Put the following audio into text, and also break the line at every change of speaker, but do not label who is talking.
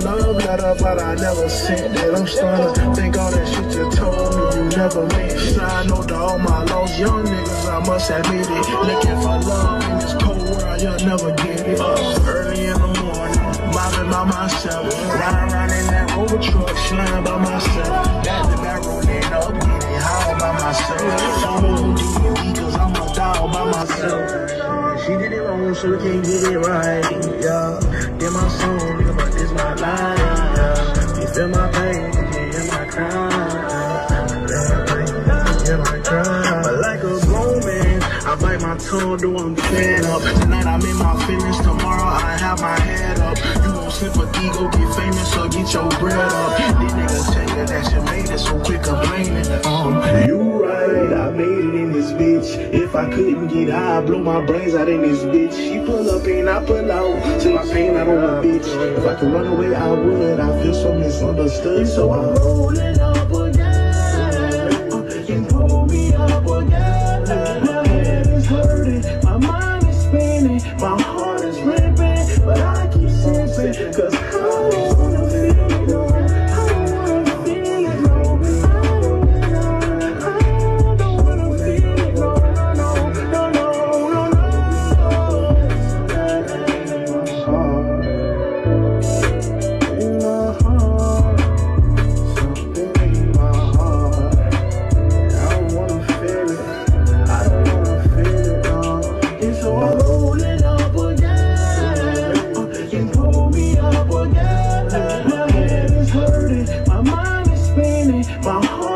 love letter, but I never sent that. I'm starting to think all that shit you told me you never meant. Side note to all my lost young niggas, I must admit it. Looking for love in this cold world, you'll never get it. Uh, early in the morning, mobbing by myself. Riding rover truck, sliding by myself. Back to back, rolling up, getting high by myself. I'm on me, cause I'm a dog by myself. She did it wrong, so we can't get it right, yeah. Get my song, nigga, but this my life, bite my tongue, do I'm fed up. Tonight I'm in my feelings, tomorrow I have my head up. You want sympathy, go get famous, or get your bread up. These niggas tell you that you made it, so quit complaining. Um, you right, I made it in this bitch. If I couldn't get high, I'd blow my brains out in this bitch. She pull up and I pull out, till my pain out on my bitch. If I could run away, I would. I feel so misunderstood, so I'm rolling on. My heart is ripping, but I keep sipping, cause I don't wanna feel it, no. I don't wanna feel it, no. I don't wanna, I don't wanna feel it, no, no, no, no, no, no, no. Heart in my heart, something in my heart. I don't wanna feel it, I don't wanna feel it, no. It's. song.